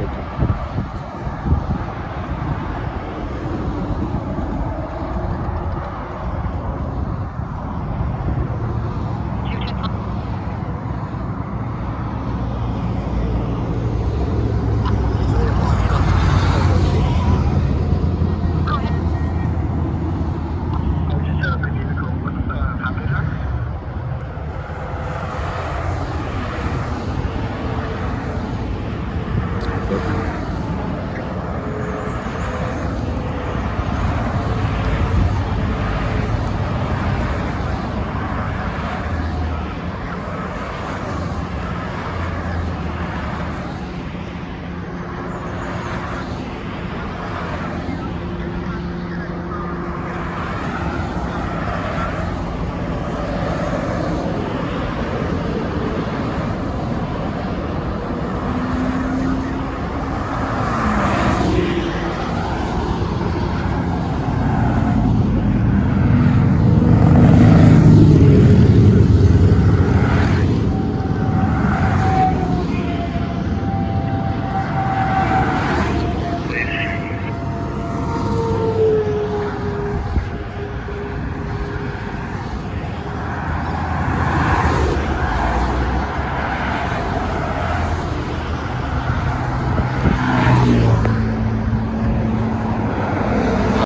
okay. Bye-bye.